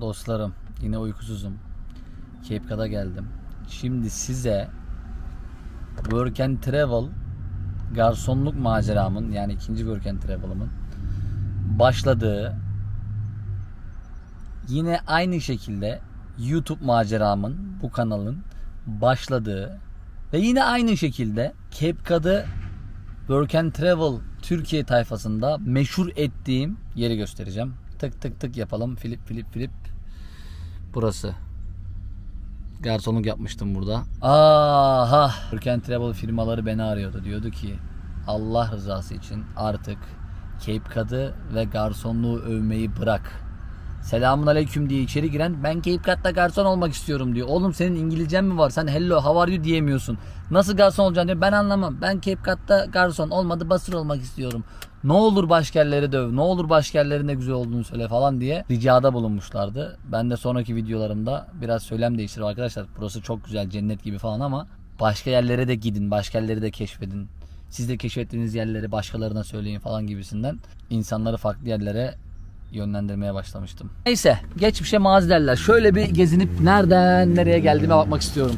dostlarım. Yine uykusuzum. Cape Cod'a geldim. Şimdi size Work and Travel garsonluk maceramın yani ikinci Work and Travel'ımın başladığı yine aynı şekilde YouTube maceramın bu kanalın başladığı ve yine aynı şekilde CapCut'ı Work and Travel Türkiye tayfasında meşhur ettiğim yeri göstereceğim. Tık tık tık yapalım. Filip filip filip. Burası. Garsonluk yapmıştım burada. Aha! And Travel firmaları beni arıyordu. Diyordu ki Allah rızası için artık Cape Cod'ı ve garsonluğu övmeyi bırak. Selamun aleyküm diye içeri giren ben Cape Cod'da garson olmak istiyorum diyor. Oğlum senin İngilizcen mi var? Sen hello how are you diyemiyorsun. Nasıl garson olacaksın diyor. Ben anlamam. Ben Cape Cod'da garson olmadı basır olmak istiyorum. Ne olur başka yerleri döv. Ne olur başka yerlerin de güzel olduğunu söyle falan diye ricada bulunmuşlardı. Ben de sonraki videolarımda biraz söylem değiştirdim arkadaşlar. Burası çok güzel cennet gibi falan ama başka yerlere de gidin. Başka yerleri de keşfedin. Siz de keşfettiğiniz yerleri başkalarına söyleyin falan gibisinden insanları farklı yerlere yönlendirmeye başlamıştım. Neyse geçmişe mazi derler. Şöyle bir gezinip nereden nereye geldiğime bakmak istiyorum.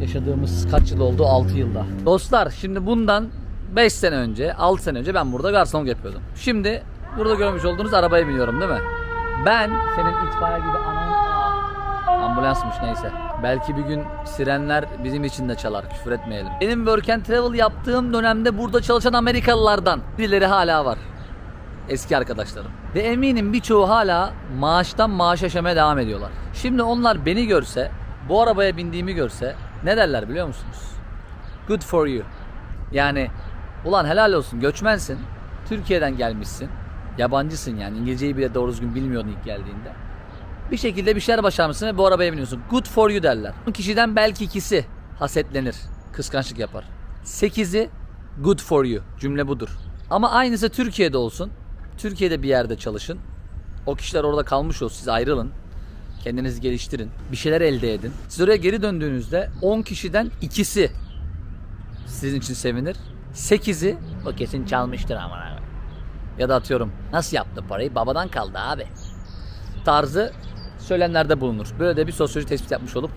Yaşadığımız kaç yıl oldu? 6 yılda. Dostlar şimdi bundan 5 sene önce, 6 sene önce ben burada garsonluk yapıyordum. Şimdi burada görmüş olduğunuz arabaya biniyorum değil mi? Ben senin itfaiye gibi anan ambulansmış neyse. Belki bir gün sirenler bizim için de çalar. Küfür etmeyelim. Benim work and travel yaptığım dönemde burada çalışan Amerikalılardan birileri hala var eski arkadaşlarım. Ve eminim birçoğu hala maaştan maaş yaşamaya devam ediyorlar. Şimdi onlar beni görse, bu arabaya bindiğimi görse ne derler biliyor musunuz? Good for you. Yani ulan helal olsun göçmensin. Türkiye'den gelmişsin. Yabancısın yani İngilizceyi bile doğru düzgün bilmiyordun ilk geldiğinde. Bir şekilde bir şeyler başarmışsın ve bu arabaya biniyorsun. Good for you derler. Bu kişiden belki ikisi hasetlenir. Kıskançlık yapar. Sekizi good for you. Cümle budur. Ama aynısı Türkiye'de olsun. Türkiye'de bir yerde çalışın. O kişiler orada kalmış olsun. Siz ayrılın. Kendinizi geliştirin. Bir şeyler elde edin. Siz oraya geri döndüğünüzde 10 kişiden ikisi sizin için sevinir. 8'i o kesin çalmıştır aman abi. Ya da atıyorum nasıl yaptı parayı babadan kaldı abi. Tarzı söylemlerde bulunur. Böyle de bir sosyoloji tespit yapmış olup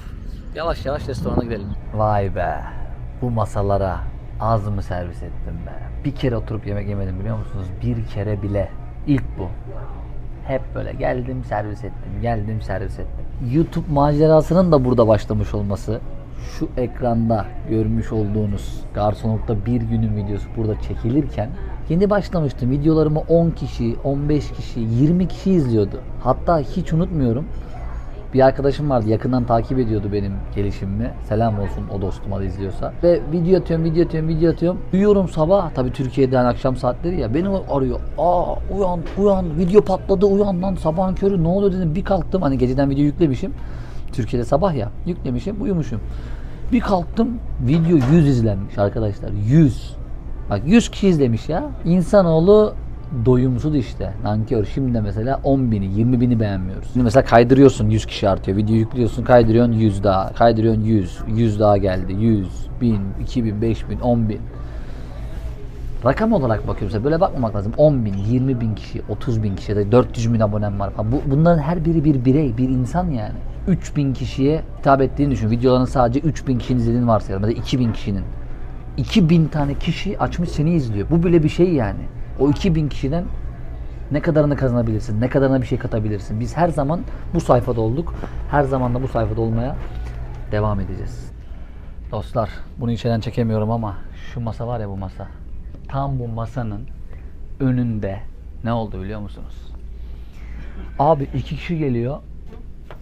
yavaş yavaş restorana gidelim. Vay be bu masalara az mı servis ettim be. Bir kere oturup yemek yemedim biliyor musunuz? Bir kere bile. İlk bu. Hep böyle geldim servis ettim, geldim servis ettim. YouTube macerasının da burada başlamış olması, şu ekranda görmüş olduğunuz garsonlukta bir günün videosu burada çekilirken yeni başlamıştım. Videolarımı 10 kişi, 15 kişi, 20 kişi izliyordu. Hatta hiç unutmuyorum. Bir arkadaşım vardı yakından takip ediyordu benim gelişimimi. Selam olsun o dostuma da izliyorsa. Ve video atıyorum, video atıyorum, video atıyorum. Duyuyorum sabah tabii Türkiye'den akşam saatleri ya beni arıyor. Aa uyan uyan video patladı uyan lan sabahın körü ne oluyor dedim. Bir kalktım hani geceden video yüklemişim. Türkiye'de sabah ya yüklemişim uyumuşum. Bir kalktım video 100 izlenmiş arkadaşlar 100. Bak 100 kişi izlemiş ya. İnsanoğlu doyumsuz işte. Nankör. Şimdi de mesela 10 bini, 20 bini beğenmiyoruz. Şimdi mesela kaydırıyorsun 100 kişi artıyor. Video yüklüyorsun kaydırıyorsun 100 daha. Kaydırıyorsun 100. 100 daha geldi. 100, 1000, 2000, 5000, 10 bin. Rakam olarak bakıyorsa böyle bakmamak lazım. 10 bin, 20 bin kişi, 30 bin kişi ya da 400 bin abonem var. Bu, bunların her biri bir birey, bir insan yani. 3000 kişiye hitap ettiğini düşün. Videoların sadece 3000 kişinin izlediğini varsayalım. Ya da 2000 kişinin. 2000 tane kişi açmış seni izliyor. Bu bile bir şey yani. O 2000 kişiden ne kadarını kazanabilirsin, ne kadarına bir şey katabilirsin. Biz her zaman bu sayfada olduk. Her zaman da bu sayfada olmaya devam edeceğiz. Dostlar, bunu içeriden çekemiyorum ama şu masa var ya bu masa. Tam bu masanın önünde ne oldu biliyor musunuz? Abi iki kişi geliyor.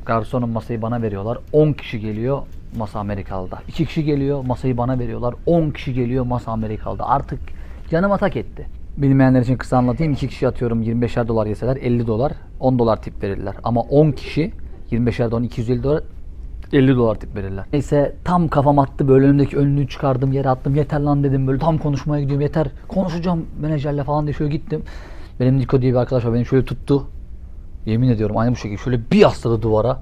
Garsonun masayı bana veriyorlar. 10 kişi geliyor masa Amerikalı'da. 2 kişi geliyor masayı bana veriyorlar. 10 kişi geliyor masa Amerikalı'da. Artık canım atak etti. Bilmeyenler için kısa anlatayım. 2 kişi atıyorum 25'er dolar yeseler 50 dolar 10 dolar tip verirler. Ama 10 kişi 25'er dolar 250 dolar 50 dolar tip verirler. Neyse tam kafam attı böyle önümdeki önlüğü çıkardım yere attım. Yeter lan dedim böyle tam konuşmaya gidiyorum yeter. Konuşacağım menajerle falan diye şöyle gittim. Benim Niko diye bir arkadaş var beni şöyle tuttu. Yemin ediyorum aynı bu şekilde şöyle bir yasladı duvara.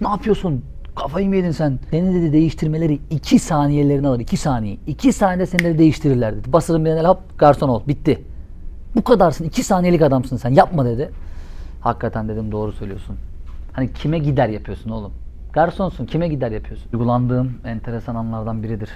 Ne yapıyorsun? Kafayı mı yedin sen? Seni dedi değiştirmeleri 2 saniyelerini alır. 2 saniye. 2 saniyede seni dedi değiştirirler dedi. Basırım bir hop garson ol. Bitti. Bu kadarsın. 2 saniyelik adamsın sen. Yapma dedi. Hakikaten dedim doğru söylüyorsun. Hani kime gider yapıyorsun oğlum? Garsonsun kime gider yapıyorsun? Uygulandığım enteresan anlardan biridir.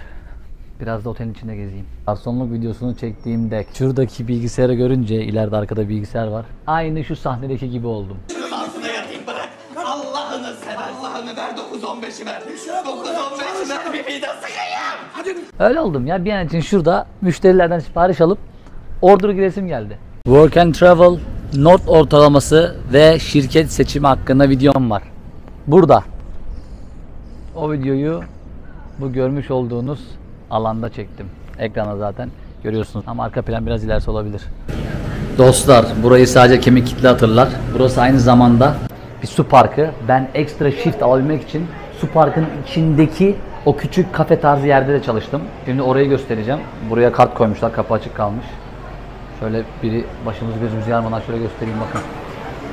Biraz da otelin içinde gezeyim. Garsonluk videosunu çektiğimde şuradaki bilgisayarı görünce ileride arkada bilgisayar var. Aynı şu sahnedeki gibi oldum. altına yatayım bırak. Allah'ını sever. Allah'ını ver 9-15'i ver. 9-15'i ver bir vida sıkayım. Öyle oldum ya bir an için şurada müşterilerden sipariş alıp order giresim geldi. Work and Travel not ortalaması ve şirket seçimi hakkında videom var. Burada. O videoyu bu görmüş olduğunuz alanda çektim. Ekrana zaten görüyorsunuz. Ama arka plan biraz ilerisi olabilir. Dostlar burayı sadece kemik kitle hatırlar. Burası aynı zamanda bir su parkı. Ben ekstra shift alabilmek için su parkının içindeki o küçük kafe tarzı yerde de çalıştım. Şimdi orayı göstereceğim. Buraya kart koymuşlar. Kapı açık kalmış. Şöyle biri başımız gözümüz yarmadan şöyle göstereyim bakın.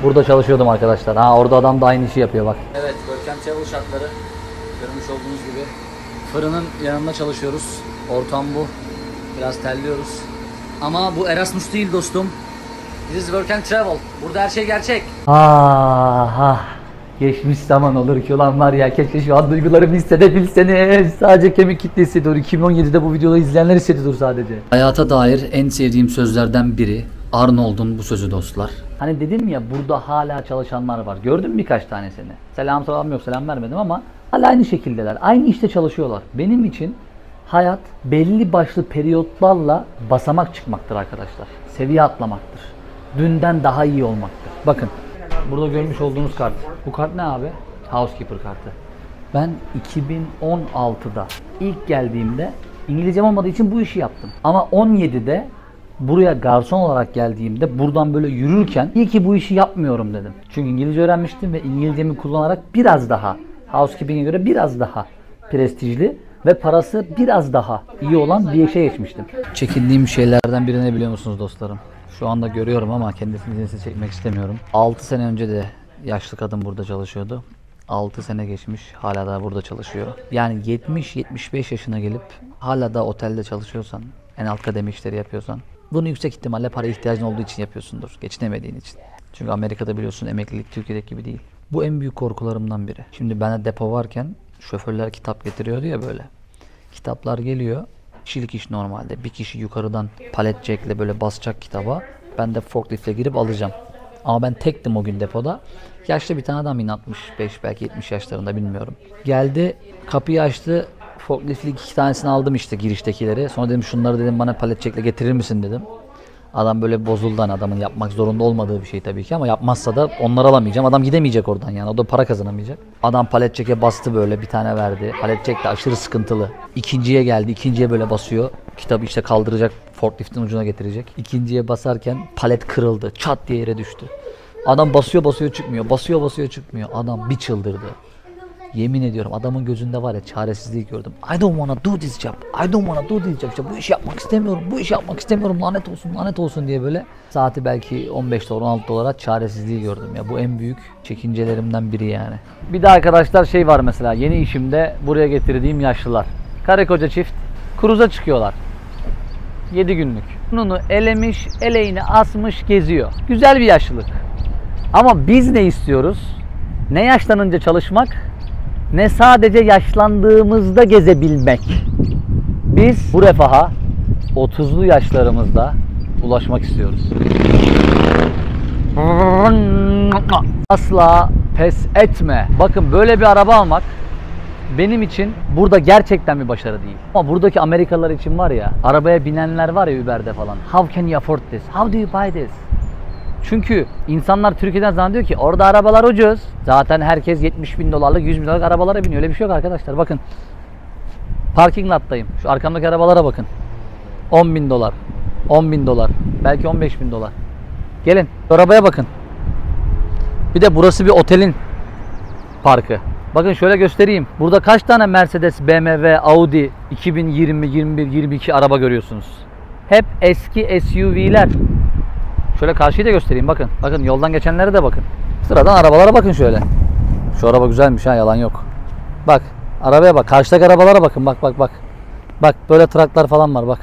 Burada çalışıyordum arkadaşlar. Ha orada adam da aynı işi yapıyor bak. Evet, and Travel şartları görmüş olduğunuz gibi. Fırının yanında çalışıyoruz. Ortam bu. Biraz terliyoruz. Ama bu Erasmus değil dostum. This is Work and Travel. Burada her şey gerçek. Ah ah. Geçmiş zaman olur ki ulan var ya keşke şu an duygularımı hissedebilseniz. Sadece kemik kitle hissediyor. 2017'de bu videoyu izleyenler hissediyor sadece. Hayata dair en sevdiğim sözlerden biri Arnold'un bu sözü dostlar. Hani dedim ya burada hala çalışanlar var. Gördüm birkaç tanesini. Selam selam yok selam vermedim ama hala aynı şekildeler. Aynı işte çalışıyorlar. Benim için hayat belli başlı periyotlarla basamak çıkmaktır arkadaşlar. Seviye atlamaktır. Dünden daha iyi olmaktır. Bakın burada görmüş olduğunuz kart. Bu kart ne abi? Housekeeper kartı. Ben 2016'da ilk geldiğimde İngilizcem olmadığı için bu işi yaptım. Ama 17'de buraya garson olarak geldiğimde buradan böyle yürürken iyi ki bu işi yapmıyorum dedim. Çünkü İngilizce öğrenmiştim ve İngilizcemi kullanarak biraz daha housekeeping'e göre biraz daha prestijli ve parası biraz daha iyi olan bir işe geçmiştim. Çekindiğim şeylerden biri ne biliyor musunuz dostlarım? Şu anda görüyorum ama kendisini size çekmek istemiyorum. 6 sene önce de yaşlı kadın burada çalışıyordu. 6 sene geçmiş hala da burada çalışıyor. Yani 70-75 yaşına gelip hala da otelde çalışıyorsan, en alt kademe işleri yapıyorsan bunu yüksek ihtimalle para ihtiyacın olduğu için yapıyorsundur. Geçinemediğin için. Çünkü Amerika'da biliyorsun emeklilik Türkiye'deki gibi değil. Bu en büyük korkularımdan biri. Şimdi bende depo varken şoförler kitap getiriyordu ya böyle. Kitaplar geliyor. Kişilik iş normalde. Bir kişi yukarıdan palet jackle böyle basacak kitaba. Ben de forkliftle girip alacağım. Ama ben tektim o gün depoda. Yaşlı bir tane adam yine 65 belki 70 yaşlarında bilmiyorum. Geldi kapıyı açtı. Forklift'li iki tanesini aldım işte giriştekileri. Sonra dedim şunları dedim bana palet çekle getirir misin dedim. Adam böyle bozuldu hani adamın yapmak zorunda olmadığı bir şey tabii ki ama yapmazsa da onları alamayacağım. Adam gidemeyecek oradan yani o da para kazanamayacak. Adam palet çeke bastı böyle bir tane verdi. Palet çek de aşırı sıkıntılı. İkinciye geldi ikinciye böyle basıyor. Kitabı işte kaldıracak forkliftin ucuna getirecek. İkinciye basarken palet kırıldı. Çat diye yere düştü. Adam basıyor basıyor çıkmıyor. Basıyor basıyor çıkmıyor. Adam bir çıldırdı. Yemin ediyorum adamın gözünde var ya çaresizliği gördüm. I don't wanna do this job. I don't wanna do this job. İşte bu işi yapmak istemiyorum. Bu işi yapmak istemiyorum. Lanet olsun lanet olsun diye böyle. Saati belki 15 dolar 16 dolara çaresizliği gördüm ya. Bu en büyük çekincelerimden biri yani. Bir de arkadaşlar şey var mesela yeni işimde buraya getirdiğim yaşlılar. Karı koca çift kruza çıkıyorlar. 7 günlük. Bunu elemiş, eleğini asmış geziyor. Güzel bir yaşlılık. Ama biz ne istiyoruz? Ne yaşlanınca çalışmak, ne sadece yaşlandığımızda gezebilmek. Biz bu refaha 30'lu yaşlarımızda ulaşmak istiyoruz. Asla pes etme. Bakın böyle bir araba almak benim için burada gerçekten bir başarı değil. Ama buradaki Amerikalılar için var ya, arabaya binenler var ya Uber'de falan. How can you afford this? How do you buy this? Çünkü insanlar Türkiye'den zannediyor ki orada arabalar ucuz. Zaten herkes 70 bin dolarlık 100 bin dolarlık arabalara biniyor. Öyle bir şey yok arkadaşlar. Bakın. Parking lot'tayım. Şu arkamdaki arabalara bakın. 10 bin dolar. 10 bin dolar. Belki 15 bin dolar. Gelin. Arabaya bakın. Bir de burası bir otelin parkı. Bakın şöyle göstereyim. Burada kaç tane Mercedes, BMW, Audi 2020, 21, 22 araba görüyorsunuz? Hep eski SUV'ler. Şöyle karşıyı da göstereyim bakın. Bakın yoldan geçenlere de bakın. Sıradan arabalara bakın şöyle. Şu araba güzelmiş ha yalan yok. Bak arabaya bak. Karşıdaki arabalara bakın bak bak bak. Bak böyle traklar falan var bak.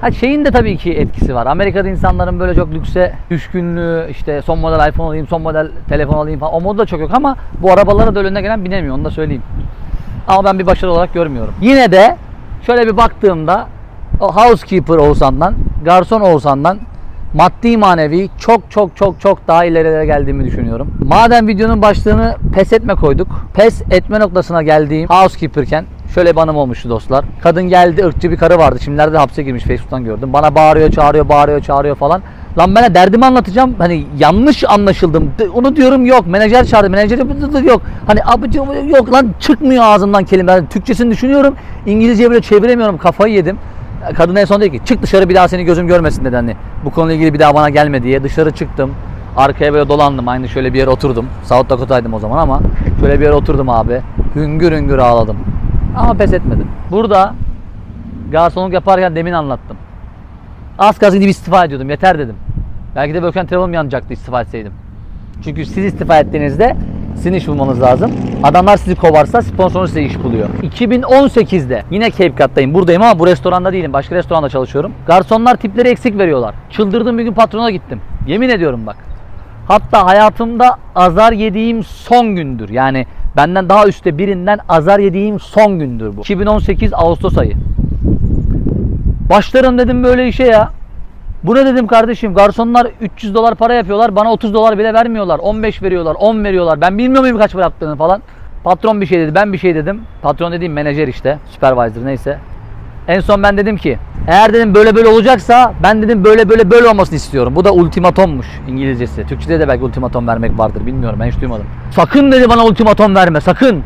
Ha şeyin de tabii ki etkisi var. Amerika'da insanların böyle çok lükse düşkünlüğü, işte son model iPhone alayım, son model telefon alayım falan. O mod da çok yok ama bu arabalara da önüne gelen binemiyor. Onu da söyleyeyim. Ama ben bir başarı olarak görmüyorum. Yine de şöyle bir baktığımda housekeeper Oğuzhan'dan, garson Oğuzhan'dan maddi manevi çok çok çok çok daha ilerilere geldiğimi düşünüyorum. Madem videonun başlığını pes etme koyduk. Pes etme noktasına geldiğim housekeeperken şöyle bir anım olmuştu dostlar. Kadın geldi ırkçı bir karı vardı. Şimdilerde hapse girmiş Facebook'tan gördüm. Bana bağırıyor çağırıyor bağırıyor çağırıyor falan. Lan de derdimi anlatacağım. Hani yanlış anlaşıldım. Onu diyorum yok. Menajer çağırdı. Menajer yok. Hani abicim yok lan çıkmıyor ağzımdan kelime. Yani Türkçesini düşünüyorum. İngilizce böyle çeviremiyorum. Kafayı yedim. Kadın en son dedi ki çık dışarı bir daha seni gözüm görmesin dedi. Bu konuyla ilgili bir daha bana gelme diye. Dışarı çıktım. Arkaya böyle dolandım. Aynı şöyle bir yere oturdum. South Dakota'ydım o zaman ama şöyle bir yere oturdum abi. Hüngür hüngür ağladım. Ama pes etmedim. Burada garsonluk yaparken demin anlattım. Az kalsın gidip istifa ediyordum. Yeter dedim. Belki de and Travel'ım yanacaktı istifa etseydim. Çünkü siz istifa ettiğinizde sizin iş bulmanız lazım. Adamlar sizi kovarsa sponsorunuz size iş buluyor. 2018'de yine Cape Cod'dayım. Buradayım ama bu restoranda değilim. Başka restoranda çalışıyorum. Garsonlar tipleri eksik veriyorlar. Çıldırdım bir gün patrona gittim. Yemin ediyorum bak. Hatta hayatımda azar yediğim son gündür. Yani benden daha üstte birinden azar yediğim son gündür bu. 2018 Ağustos ayı. Başlarım dedim böyle işe ya. Bu ne dedim kardeşim? Garsonlar 300 dolar para yapıyorlar. Bana 30 dolar bile vermiyorlar. 15 veriyorlar, 10 veriyorlar. Ben bilmiyor muyum kaç para yaptığını falan. Patron bir şey dedi, ben bir şey dedim. Patron dediğim menajer işte, supervisor neyse. En son ben dedim ki eğer dedim böyle böyle olacaksa ben dedim böyle böyle böyle olmasını istiyorum. Bu da ultimatommuş İngilizcesi. Türkçede de belki ultimatom vermek vardır bilmiyorum ben hiç duymadım. Sakın dedi bana ultimatom verme sakın.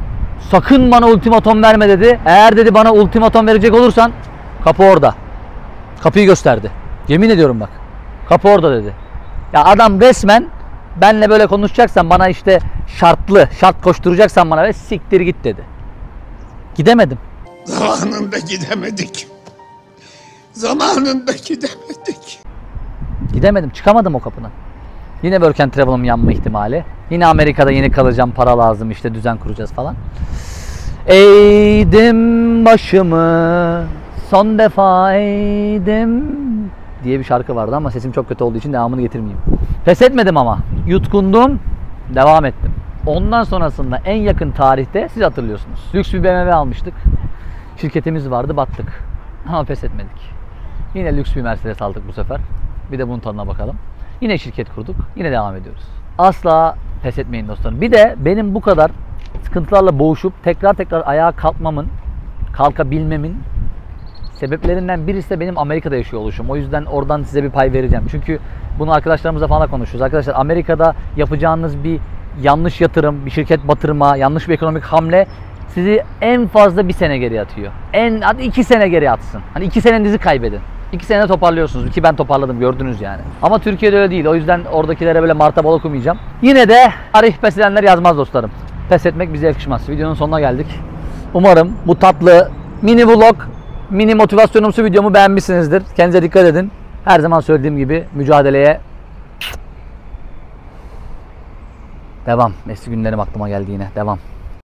Sakın bana ultimatom verme dedi. Eğer dedi bana ultimatom verecek olursan kapı orada. Kapıyı gösterdi. Yemin ediyorum bak. Kapı orada dedi. Ya adam resmen benle böyle konuşacaksan bana işte şartlı, şart koşturacaksan bana ve siktir git dedi. Gidemedim. Zamanında gidemedik. Zamanında gidemedik. Gidemedim. Çıkamadım o kapıdan. Yine Work and Travel'ım yanma ihtimali. Yine Amerika'da yeni kalacağım. Para lazım işte düzen kuracağız falan. Eğdim başımı son defa eğdim diye bir şarkı vardı ama sesim çok kötü olduğu için devamını getirmeyeyim. Pes etmedim ama. Yutkundum. Devam ettim. Ondan sonrasında en yakın tarihte siz hatırlıyorsunuz. Lüks bir BMW almıştık. Şirketimiz vardı battık. Ama pes etmedik. Yine lüks bir Mercedes aldık bu sefer. Bir de bunun tadına bakalım. Yine şirket kurduk. Yine devam ediyoruz. Asla pes etmeyin dostlarım. Bir de benim bu kadar sıkıntılarla boğuşup tekrar tekrar ayağa kalkmamın, kalkabilmemin sebeplerinden birisi de benim Amerika'da yaşıyor oluşum. O yüzden oradan size bir pay vereceğim. Çünkü bunu arkadaşlarımızla falan konuşuyoruz. Arkadaşlar Amerika'da yapacağınız bir yanlış yatırım, bir şirket batırma, yanlış bir ekonomik hamle sizi en fazla bir sene geri atıyor. En hadi iki sene geri atsın. Hani iki senenizi kaybedin. İki senede toparlıyorsunuz. Ki ben toparladım gördünüz yani. Ama Türkiye'de öyle değil. O yüzden oradakilere böyle martabal okumayacağım. Yine de tarih pes edenler yazmaz dostlarım. Pes etmek bize yakışmaz. Videonun sonuna geldik. Umarım bu tatlı mini vlog, mini motivasyonumsu videomu beğenmişsinizdir. Kendinize dikkat edin. Her zaman söylediğim gibi mücadeleye devam. Eski günlerim aklıma geldi yine. Devam.